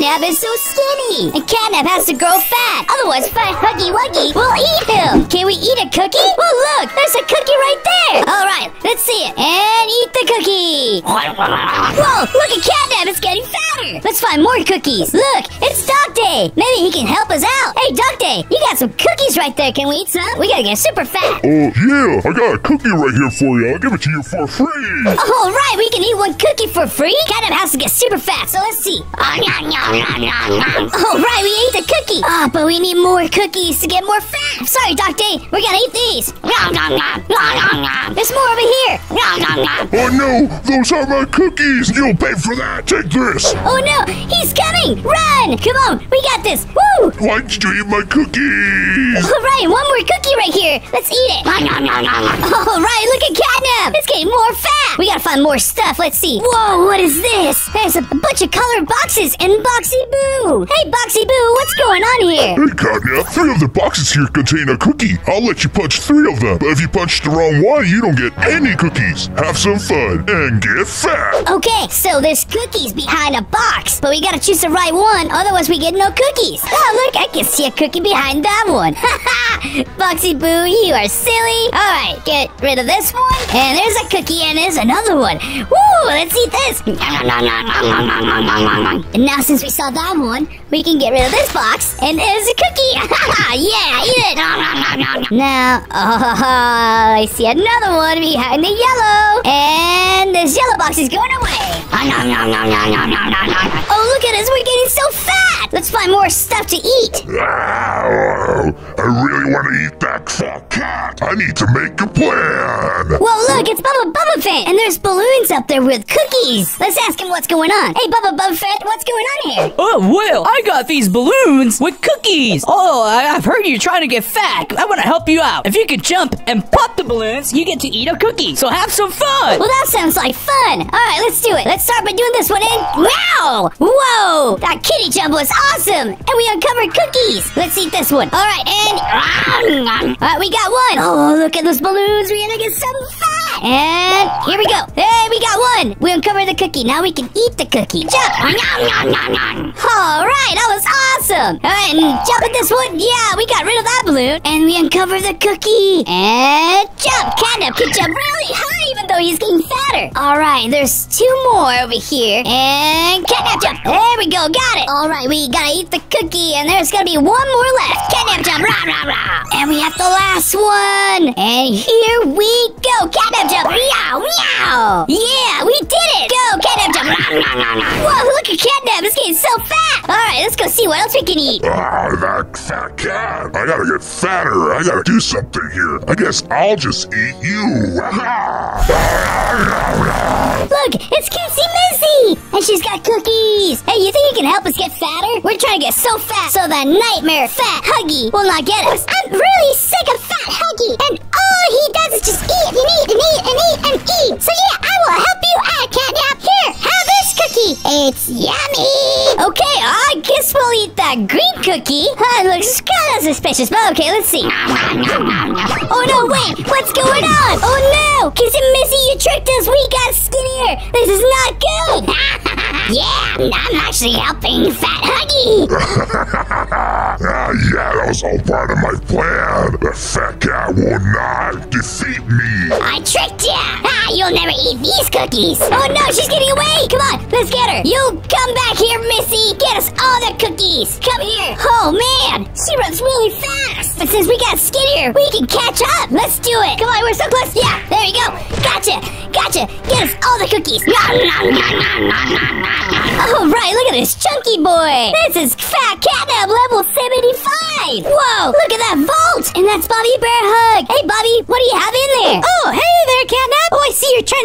Catnap is so skinny, and Catnap has to grow fat. Otherwise, Fat Huggy Wuggy will eat him. Can we eat a cookie? Well, look, there's a cookie right there. All right, let's see it. And eat the cookie. Whoa, look at Catnap, it's getting fatter. Let's find more cookies. Look, it's Dog Day. Maybe he can help us out. Hey, Dog Day, you got some cookies right there. Can we eat some? We gotta get super fat. Oh, yeah, I got a cookie right here for you. I'll give it to you for free. All right, we can eat one cookie for free. Catnap has to get super fat, so let's see. All right, we ate the cookie. Ah, but we need more cookies to get more fat. Sorry, Dog Day, we're gonna eat these. There's more over here. Oh, no, those are my cookies. You'll pay for that. Take this. Oh no, he's coming! Run! Come on, we got this. Woo! Why did you eat my cookies? All right, one more cookie right here. Let's eat it. All right, look at Catnap. It's getting more fat. We gotta find more stuff. Let's see. Whoa, what is this? There's a bunch of colored boxes in Boxy Boo. Hey, Boxy Boo, what's going on here? Hey, Catnap, three of the boxes here contain a cookie. I'll let you punch three of them, but if you punch the wrong one, you don't get any cookies. Have some fun and get fat. Okay, so there's cookies behind a box, but we gotta choose the right one, otherwise we get no cookies. Oh, look, I can see a cookie behind that one. Ha ha! Boxy Boo, you are silly. All right, get rid of this one, and there's a cookie, and there's another one. Woo, let's eat this. And now since we saw that one, we can get rid of this box, and there's a cookie. yeah, eat it. Now, oh, I see another one behind the yellow, and this yellow box is going away. Oh, look at us, we're getting so fat. Let's find more stuff to eat. I really want to eat that fat cat. I need to make a plan. Whoa, look, it's Bubba Bubbaphant, and there's balloons up there with cookies. Let's ask him what's going on. Hey, Bubba Bubbaphant, what's going on here? Oh, well, I got these balloons with cookies. Oh, I- I've heard you're trying to get fat. I want to help you out. If you could jump and pop the balloons, you get to eat a cookie. So have some fun. Well, that sounds like fun. All right, let's do it. Let's start by doing this one in. Wow! Whoa! That kitty jump was awesome, and we uncovered cookies. Let's eat this one. All right, and um, um, all right, we got one. Oh, look at those balloons. We're gonna get some fat. And here we go. Hey, we got one. We uncovered the cookie. Now we can eat the cookie. Jump. All right, that was awesome. All right, and jump at this one. Yeah, we got rid of that balloon, and we uncovered the cookie. And jump. Catnap can jump really high, even though he's getting fatter. All right, there's two more over here, and Catnap jump. There we go, got it. All right, we gotta eat the cookie, and there's gonna be one more left. Catnap jump. Rah rah rah. And we have the last one. And here we go. Catnap jump. Meow meow. Yeah, we did it. Go, Catnap jump. Rah, rah, rah, rah. Whoa, look at Catnap. It's getting so fat. All right, let's go see what else we can eat. Ah, that fat cat. I gotta get fatter. I gotta do something here. I guess I'll just eat you. Look, it's Kissy Missy! And she's got cookies! Hey, you think you can help us get fatter? We're trying to get so fat so that nightmare fat Huggy will not get us. I'm really sick of fat Huggy, and all he does is just eat and eat and eat and eat and eat. So yeah, I will help you out, Catnap. Here, have this cookie. It's yummy! Okay, I guess we'll eat that green cookie. Huh, it looks kind of suspicious, but okay, let's see. Oh no, wait, what's going on? Oh no! Kissy Missy, you tricked us! We got skinnier! This is not good! yeah, I'm actually helping Fat Huggy! Ah, yeah, that was all part of my plan. The fat cat will not defeat me. I tricked ya! You'll never eat these cookies! Oh no, she's getting away! Come on, let's get her! You come back here, Missy! Get us all the cookies! Come here! Oh man, she runs really fast! But since we got skinnier, we can catch up! Let's do it! Come on, we're so close! Yeah, there you go! Gotcha! Gotcha! Get us all the cookies! Alright, look at this chunky boy! This is Fat Catnap level 75! Whoa, look at that vault! And that's Bobby Bear Hug! Hey Bobby,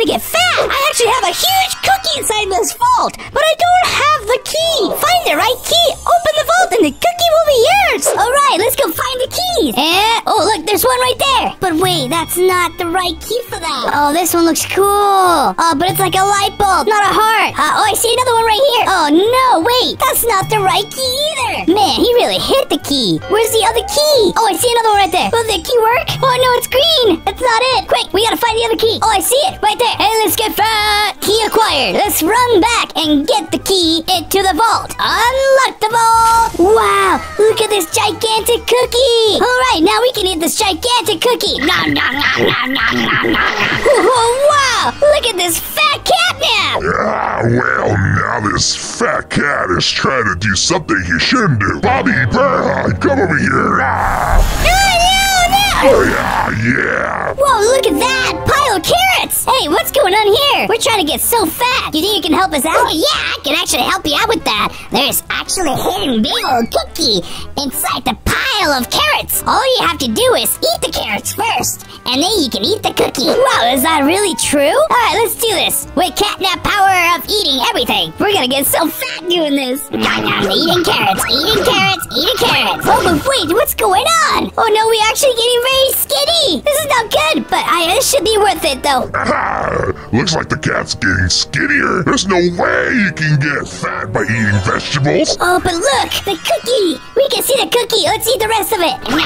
To get fat! I actually have a huge cookie inside this vault, but I don't have the key! Find the right key, open the vault, and the cookie will be yours! Alright, let's go find the key! And, oh, look, there's one right there. But wait, that's not the right key for that. Oh, this one looks cool. Oh, but it's like a light bulb, not a heart. Uh, oh, I see another one right here. Oh, no, wait, that's not the right key either. Man, he really hit the key. Where's the other key? Oh, I see another one right there. Will the key work? Oh, no, it's green. That's not it. Quick, we gotta find the other key. Oh, I see it right there. Hey, let's get fat. Key acquired. Let's run back and get the key into the vault. Unlock the vault. Wow, look at this gigantic cookie. All right, now we can eat this gigantic cookie. Nom, nom, nom, nom, nom, nom, nom. Whoa, look at this fat cat now. Ah, well, now this fat cat is trying to do something he shouldn't do. Bobby Bearhide, come over here. Ah, No, no, no. oh, yeah, yeah. Whoa, look at that! Pile of carrots! Hey, what's going on here? We're trying to get so fat. You think you can help us out? Oh, yeah, I can actually help you out with that. There's actually a hidden big old cookie inside the pile of carrots. All you have to do is eat the carrots first, and then you can eat the cookie. Wow, is that really true? All right, let's do this. With catnap power of eating everything. We're gonna get so fat doing this. Nom, eating carrots, eating carrots, eating carrots. Oh, but wait, what's going on? Oh no, we're actually getting very skinny. This is not good, but I, this should be worth fit, though. Looks like the cat's getting skinnier. There's no way you can get fat by eating vegetables. Oh, but look, the cookie. We can see the cookie. Let's eat the rest of it. Whoa,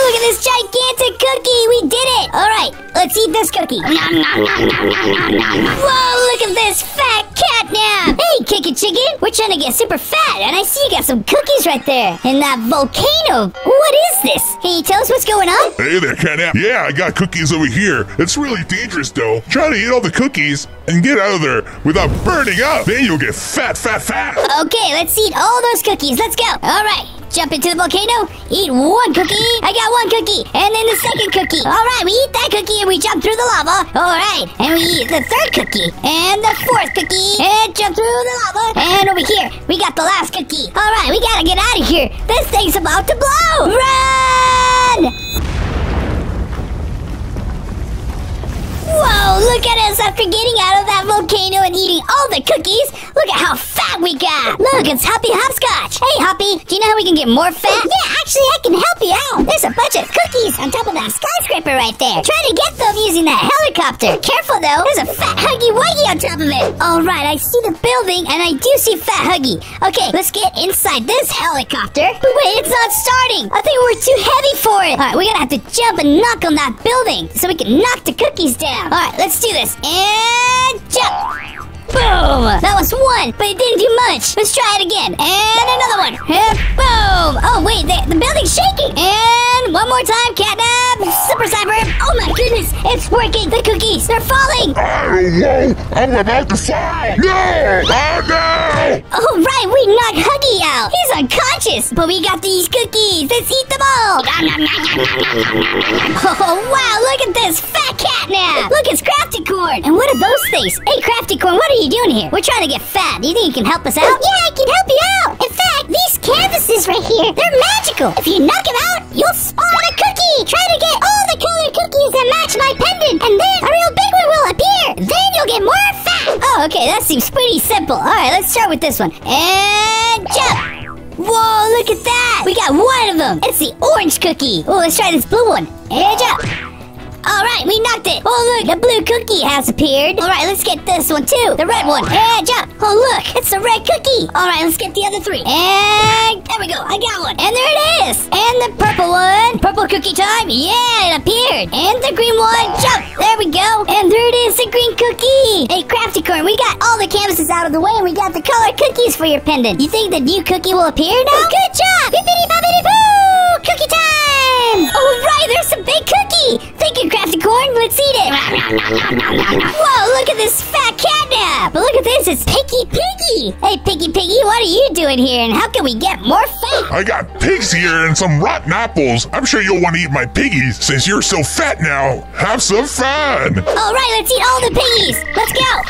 look at this gigantic cookie. We did it. All right, let's eat this cookie. Whoa, look at this fat cat now. Kickin Chicken. We're trying to get super fat, and I see you got some cookies right there. And that volcano. What is this? Can you tell us what's going on? Hey there, Catnap. Yeah, I got cookies over here. It's really dangerous, though. Try to eat all the cookies and get out of there without burning up. Then you'll get fat, fat, fat. Okay, let's eat all those cookies. Let's go. All right. Jump into the volcano, eat one cookie. I got one cookie. And then the second cookie. All right, we eat that cookie and we jump through the lava. All right. And we eat the third cookie. And the fourth cookie. And jump through the lava. And over here, we got the last cookie. All right, we gotta get out of here. This thing's about to blow. Run! And eating all the cookies. Look at how fat we got. Look, it's Hoppy Hopscotch. Hey, Hoppy, do you know how we can get more fat? Yeah, actually, I can help you out. There's a bunch of cookies on top of that skyscraper right there. Try to get them using that helicopter. Careful, though. There's a fat Huggy Wuggy on top of it. All right, I see the building, and I do see Fat Huggy. Okay, let's get inside this helicopter. But wait, it's not starting. I think we're too heavy for it. All right, we're gonna have to jump and knock on that building so we can knock the cookies down. All right, let's do this. And jump. That was one, but it didn't do much. Let's try it again. And another one. And boom! Oh, wait, the, the building's shaking. And one more time, catnap. Super cyber. Oh my goodness, it's working. The cookies, they're falling. Oh, whoa! I'm about to fall! No! Oh, no! Oh, right, we knocked Huggy out. He's unconscious, but we got these cookies. Let's eat them all. Oh, wow, look at this fat cat now. Look, it's Crafty Corn. And what are those things? Hey, Crafty Corn, what are you doing here? We're trying to get fat. Do you think you can help us out? Yeah, I can help you out. In fact, these canvases right here, they're magical. If you knock them out, you'll spawn a cookie. Try to get all the colored cookies that match my pendant, and then a real big one will appear. Then you'll get more fat. Oh, okay, that seems pretty simple. All right, let's start with this one. And jump. Whoa, look at that! We got one of them! It's the orange cookie! Oh, let's try this blue one. And jump! Alright, we knocked it! Oh, look, the blue cookie has appeared! Alright, let's get this one too! The red one! And jump! Oh, look, it's the red cookie! Alright, let's get the other three! And there we go, I got one! And there it is! And the purple one! Purple cookie time! Yeah, it appeared! And the green one! Jump! There we go! And there it is, the green cookie! Hey, Crafty Corn, we got all the canvases out of the way and we got the colored cookies for your pendant! You think the new cookie will appear now? Good job! Bippity boppity boo! Cookie time! Oh, right, there's a big cookie! Thank you, Crafty Corn. Let's eat it. Whoa, look at this fat catnap. But look at this, it's Picky Piggy. Hey, Picky Piggy, what are you doing here and how can we get more fat? I got pigs here and some rotten apples. I'm sure you'll want to eat my piggies since you're so fat now. Have some fun. All right, let's eat all the piggies. Let's go.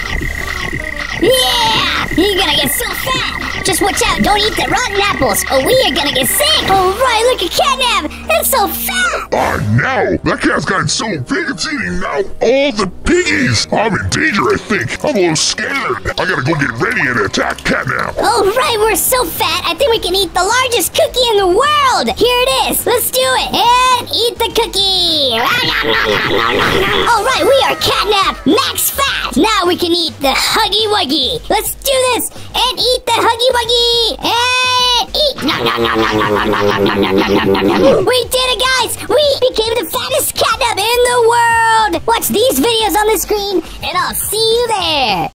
Yeah, you're gonna get so fat. Just watch out, don't eat the rotten apples, or we are gonna get sick. Oh, right, look at Catnap. It's so fat. Ah, now! That cat's gotten so big it's eating now all the piggies! I'm in danger, I think. I'm a little scared. I gotta go get ready and attack Catnap. Oh, right, we're so fat, I think we can eat the largest cookie in the world. Here it is. Let's do it. And eat the cookie. All right, we are Catnap Max Fat. Now we can eat the Huggy Wuggy. Let's do this and eat the Huggy Wuggy and eat. We did it, guys. We became the fattest catnap in the world. Watch these videos on the screen, and I'll see you there.